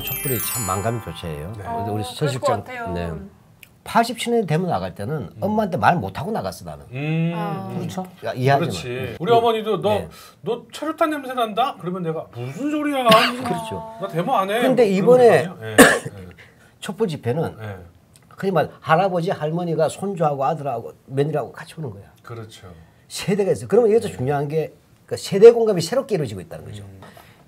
촛불이 참 만감이 교차해요. 네. 우리- 우리 어, 서. 네. 80춘에 되면 나갈 때는 엄마한테 말 못하고 나갔어 나는. 음, 아. 그렇죠. 이해하지 그렇지. 우리 어머니도 너 네. 너 체류탄 냄새 난다? 그러면 내가 무슨 소리야? 그렇죠. 나 데모 안 해. 근데 뭐 이번에? 예, 촛불 집회는 예, 예. 흔히 말 할아버지 할머니가 손주하고 아들하고 며느리하고 같이 오는 거야. 그렇죠. 세대가 있어. 그러면 이것도 중요한 게 그러니까 세대 공감이 새롭게 이루어지고 있다는 거죠.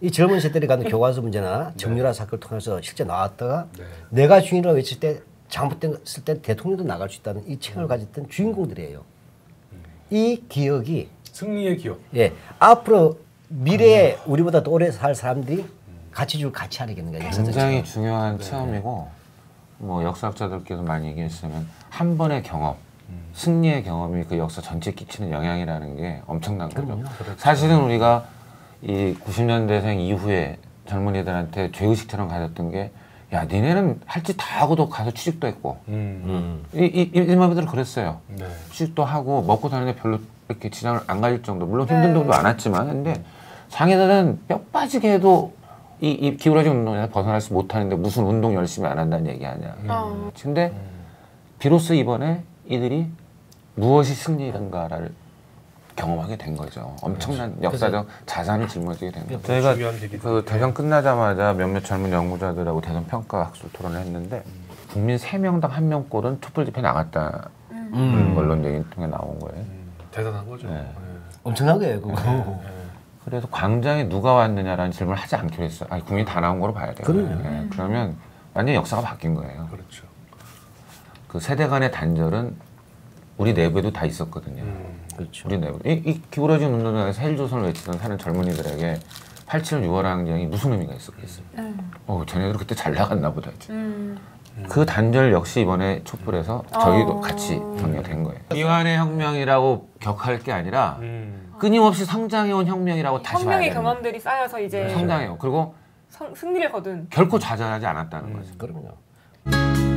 이 젊은 세대들이 갖는 교과서 문제나 정유라 사건을 통해서 실제 나왔다가 네. 내가 주인이라고 외칠 때 잘못됐을 때 대통령도 나갈 수 있다는 이 책을 가졌던 주인공들이에요. 이 기억이 승리의 기억. 예 앞으로 미래에 우리보다 더 오래 살 사람들이 같이 줄 같이. 역사적 굉장히. 중요한 체험이고 뭐 역사학자들께서 많이 얘기했으면 한 번의 경험, 승리의 경험이 그 역사 전체에 끼치는 영향이라는 게 엄청난 거죠. 사실은 우리가 이 90년대생 이후에 젊은이들한테 죄의식처럼 가졌던 게 야, 니네는 할 짓 다 하고도 가서 취직도 했고 음. 이, 이, 일마분들은 그랬어요. 네. 취직도 하고 먹고 사는데 별로 이렇게 지장을 안 가질 정도 물론 힘든 점도 많았지만 근데 장애들은 뼈 빠지게 해도 이, 이 기울어진 운동에서 벗어날 수 못하는데 무슨 운동 열심히 안 한다는 얘기 아니야 어. 근데 비로소 이번에 이들이 무엇이 승리인가를 경험하게 된 거죠 엄청난 역사적 자산을 짊어지게 된 거죠 저희가 중요한 얘기죠. 그 대선 끝나자마자 몇몇 젊은 연구자들하고 대선 평가 학술 토론을 했는데 국민 세명당 한명 꼴은 촛불 집회 나갔다는 음. 걸 논쟁이 통해 나온 거예요. 음, 대단한 거죠. 네. 예. 엄청난 거예요 그거. 예. 그래서 광장에 누가 왔느냐라는 질문을 하지 않기로 했어요. 아니, 국민이 다 나온 거로 봐야 돼요. 그럼요. 예, 그러면 완전히 역사가 바뀐 거예요. 그렇죠. 그 세대 간의 단절은 우리 내부에도 다 있었거든요. 음. 그렇죠. 우리 내부. 이, 이 기울어진 운동장에서 헬조선을 외치던 사는 젊은이들에게 87 6월 항쟁이 무슨 의미가 있었겠어요? 어, 쟤네들 그때 잘 나갔나 보다. 음. 그 단절 역시 이번에 촛불에서 저희도 어. 같이 격려된 거예요. 이완의 혁명이라고 격할 게 아니라 음. 끊임없이 성장해온 혁명이라고 다시 봐야 혁명의. 경험들이 쌓여서 이제 성장해요. 그리고 성- 승리를 거둔. 결코 좌절하지 않았다는 거죠. 그럼요.